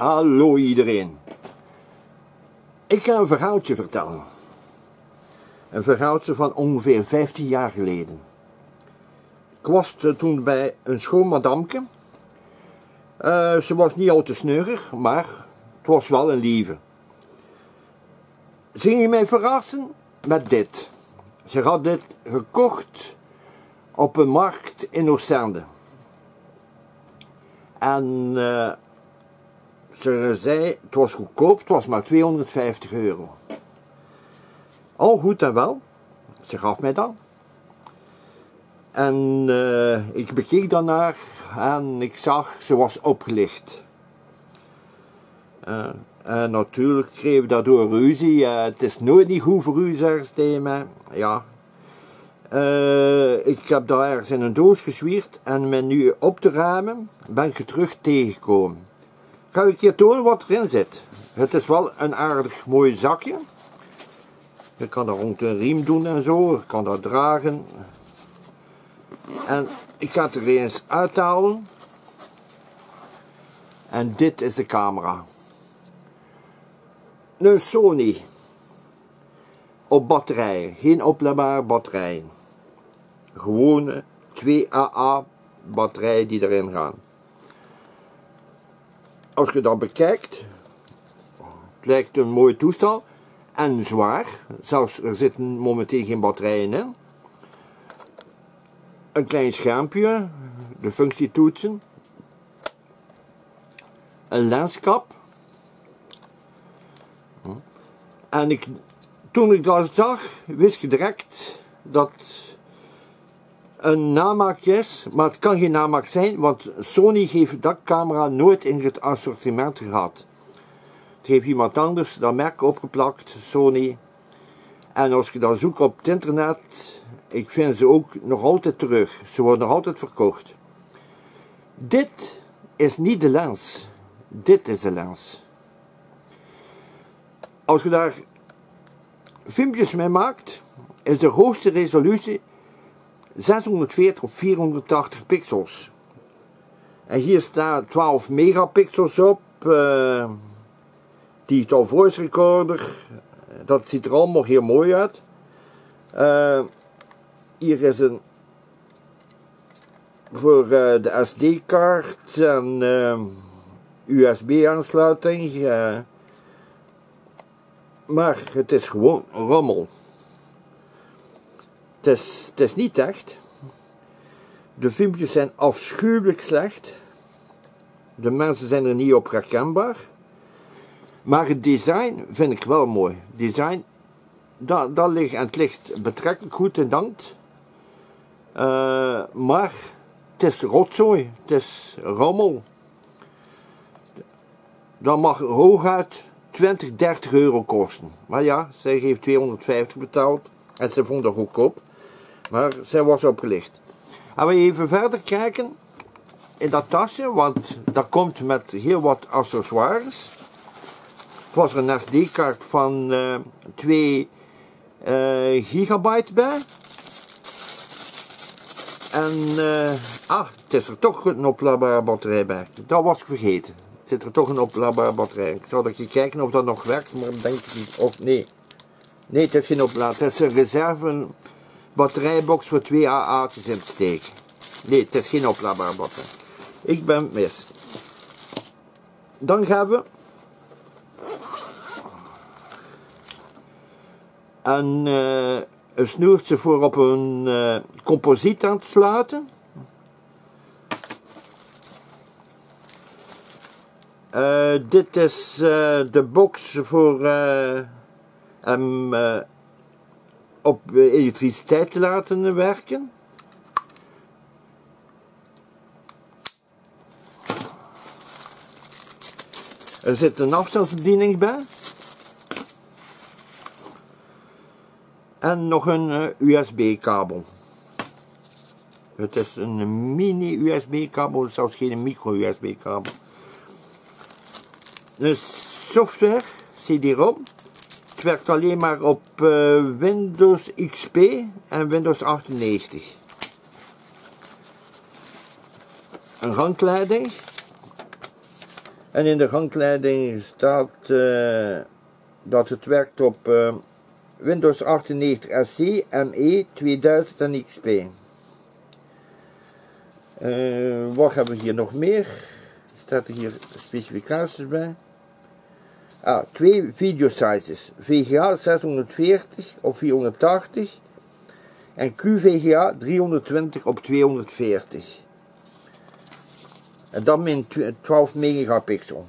Hallo iedereen. Ik ga een verhaaltje vertellen. Een verhaaltje van ongeveer 15 jaar geleden. Ik was toen bij een schoon madamke. Eh, ze was niet al te sneurig, maar het was wel een lieve. Ze ging mij verrassen met dit. Ze had dit gekocht op een markt in Oostende. En uh, ze zei, het was goedkoop, het was maar 250 euro. Al goed en wel, ze gaf mij dan. En uh, ik bekeek daarnaar en ik zag, ze was opgelicht. Uh, en natuurlijk kregen we daardoor ruzie. het is nooit niet goed voor u, zeggen ze. Ja. ik heb daar ergens in een doos gezwierd en met nu op te ruimen ben ik terug tegengekomen. Ga ik je tonen wat erin zit. Het is wel een aardig mooi zakje. Je kan er rond een riem doen en zo. Je kan dat dragen. En ik ga het er eens uithalen. En dit is de camera. Een Sony. Op batterijen. Geen oplaadbare batterijen. Gewone 2AA batterijen die erin gaan als je dat bekijkt, het lijkt een mooi toestel en zwaar. Zelfs er zitten momenteel geen batterijen in. Een klein schermpje, de functietoetsen. Een lenskap. En ik, toen ik dat zag, wist ik direct dat een namaakje is, maar het kan geen namaak zijn, want Sony heeft dat camera nooit in het assortiment gehad. Het heeft iemand anders dat merk opgeplakt, Sony. En als je dan zoekt op het internet, ik vind ze ook nog altijd terug. Ze worden nog altijd verkocht. Dit is niet de lens. Dit is de lens. Als je daar filmpjes mee maakt, is de hoogste resolutie 640 op 480 pixels. En hier staat 12 megapixels op. Uh, digital voice recorder. Dat ziet er allemaal heel mooi uit. Uh, hier is een voor uh, de SD-kaart en USB-aansluiting. maar het is gewoon rommel. Het is, niet echt. De filmpjes zijn afschuwelijk slecht. De mensen zijn er niet op herkenbaar. Maar het design vind ik wel mooi. Design, dat, ligt, en het ligt betrekkelijk goed in dank. Uh, maar het is rotzooi, het is rommel. Dat mag hooguit 20, 30 euro kosten. Maar ja, zij heeft 250 betaald en ze vond dat goedkoop. Maar zij was opgelicht. Gaan we even verder kijken in dat tasje, want dat komt met heel wat accessoires. Het was er een SD-kaart van uh, 2 uh, gigabyte bij. En, uh, ah, het is er toch een oplaadbare batterij bij. Dat was ik vergeten. Het zit er toch een oplaadbare batterij. Ik zal even kijken of dat nog werkt, maar denk ik niet. Of nee. Nee, het is geen oplaad. Het is een reserve batterijbox voor twee AA'tjes in te steken. Nee, het is geen oplaadbare batterij. Ik ben mis. Dan gaan we een, uh, een snoertje voor op een uh, composiet aan te sluiten. Uh, dit is de box voor hem op elektriciteit te laten werken. Er zit een afstandsbediening bij. En nog een eh, USB-kabel. Het is een mini-USB-kabel, zelfs geen micro-USB-kabel. De software, CD-ROM, het werkt alleen maar op uh, Windows XP en Windows 98. Een gangleiding. En in de handleiding staat uh, dat het werkt op uh, Windows 98 SC, ME 2000 en XP. Wat hebben we hier nog meer? Staat er hier specificaties bij? Ah, twee video sizes. VGA 640 op 480 en QVGA 320 op 240. En dan min 12 megapixel.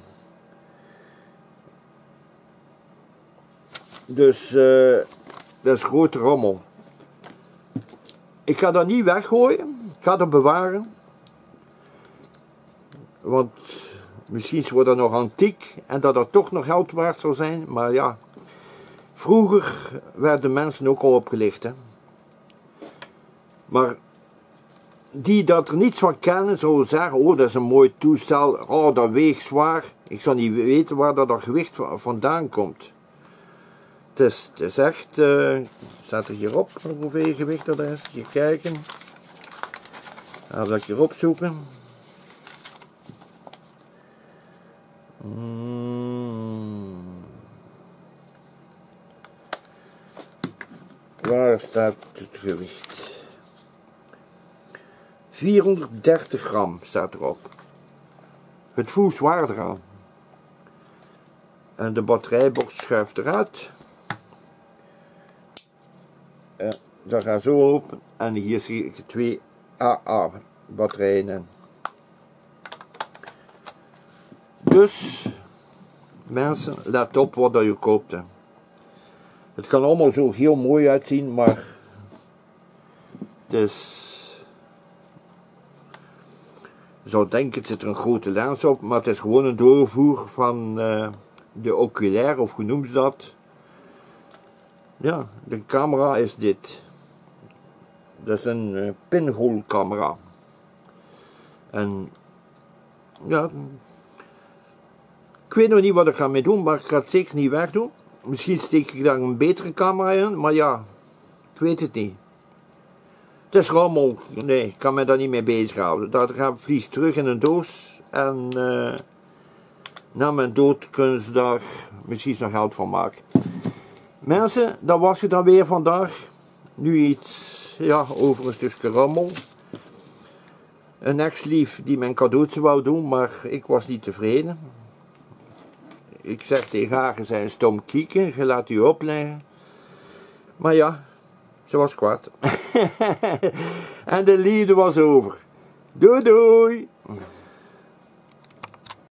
Dus uh, dat is grote rommel. Ik ga dat niet weggooien. Ik ga dat bewaren. Want misschien wordt dat nog antiek en dat dat toch nog geld waard zou zijn. Maar ja, vroeger werden mensen ook al opgelicht. Hè. Maar die dat er niets van kennen, zouden zeggen, oh dat is een mooi toestel, oh dat weegt zwaar. Ik zou niet weten waar dat, dat gewicht vandaan komt. Het is, het is echt, uh, staat er hierop hoeveel gewicht dat is, je kijken. Ga dat hierop zoeken. Hmm. Waar staat het gewicht? 430 gram staat erop. Het voelt zwaarder aan. En de batterijbox schuift eruit. En dat gaat zo open. En hier zie ik twee AA batterijen in. Dus, mensen, let op wat je koopt. Het kan allemaal zo heel mooi uitzien, maar het is zou denken, het zit er een grote lens op, maar het is gewoon een doorvoer van uh, de oculair, of hoe noemen ze dat? Ja, de camera is dit. Dat is een uh, pinhole camera. En ja, ik weet nog niet wat ik ga mee doen, maar ik ga het zeker niet wegdoen. Misschien steek ik daar een betere camera in, maar ja, ik weet het niet. Het is rommel. Nee, ik kan me daar niet mee bezighouden. Dat gaat vlieg terug in een doos. En uh, na mijn dood kunnen ze daar misschien nog geld van maken. Mensen, dat was het dan weer vandaag. Nu iets ja, over een stukje rommel. Een ex-lief die mijn cadeautje wou doen, maar ik was niet tevreden. Ik zeg tegen haar, je zijn stom kieken, je laat u opleggen. Maar ja, ze was kwaad. en de liefde was over. Doei doei.